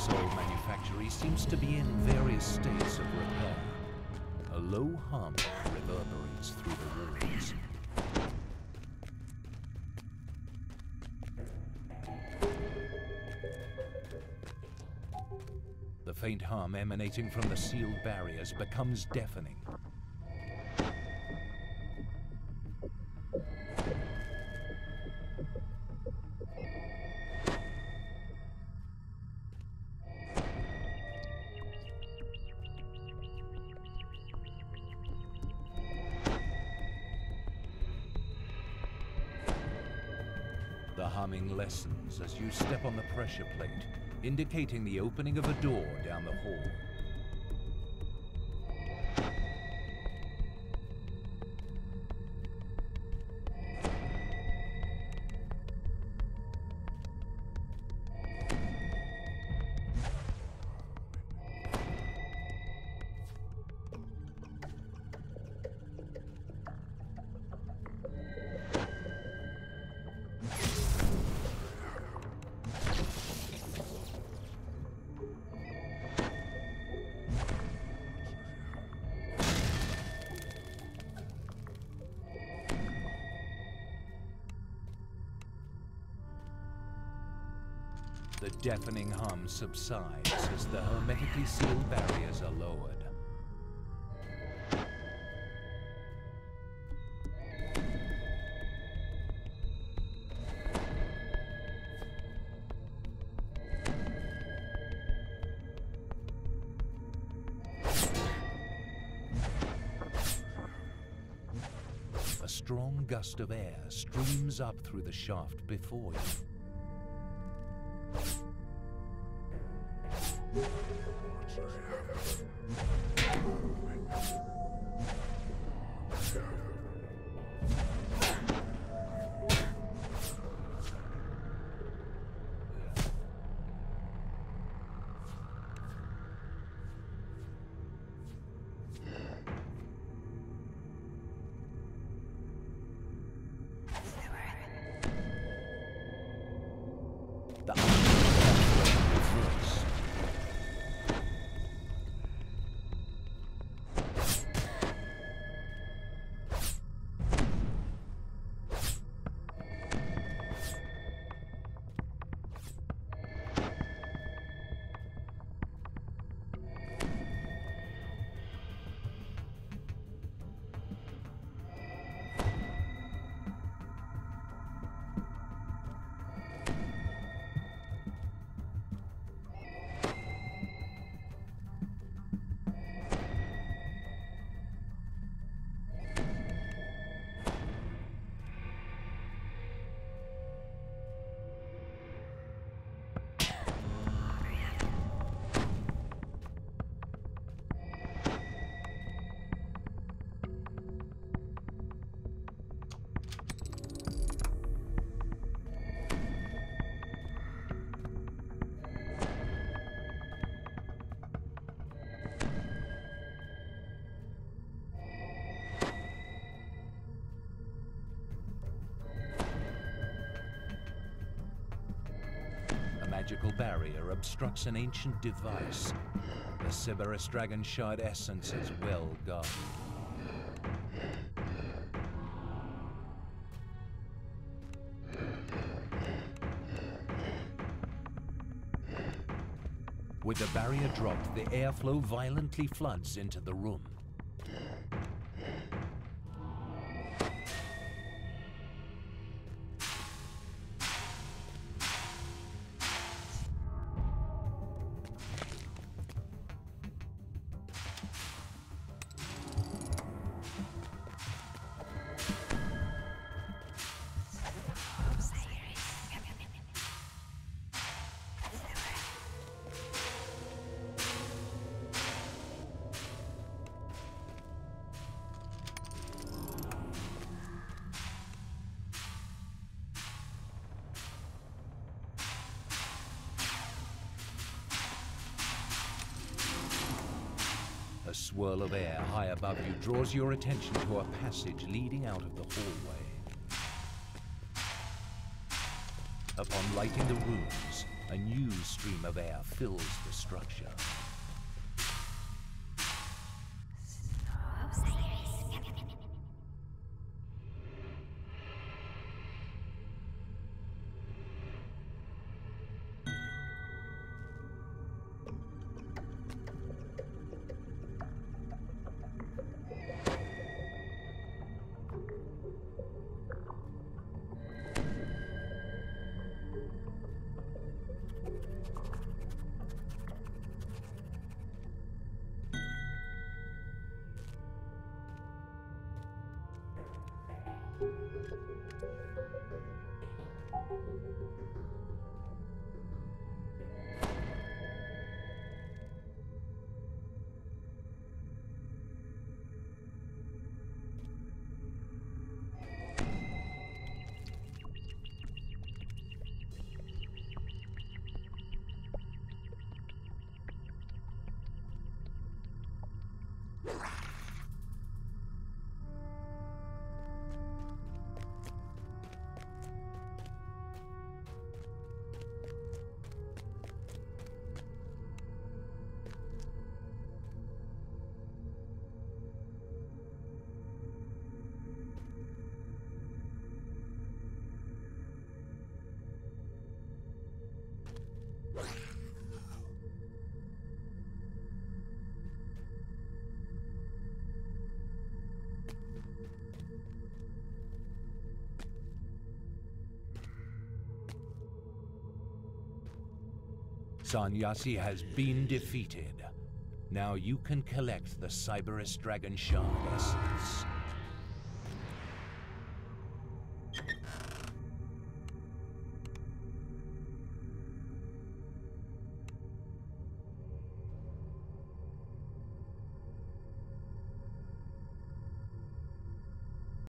this old manufactory seems to be in various states of repair. A low hum reverberates through the walls. The faint hum emanating from the sealed barriers becomes deafening. Humming lessens as you step on the pressure plate, indicating the opening of a door down the hall. The deafening hum subsides as the hermetically sealed barriers are lowered. A strong gust of air streams up through the shaft before you. The barrier obstructs an ancient device. The Siberys Dragon Shard essence is well guarded. With the barrier dropped, the airflow violently floods into the room. Swirl of air high above you draws your attention to a passage leading out of the hallway. Upon lighting the rooms, A new stream of air fills the structure. Thank you. Sanyasi has been defeated. Now you can collect the Siberys Dragon Shard Essence.